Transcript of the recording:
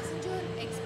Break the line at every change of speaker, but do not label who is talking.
Passenger Express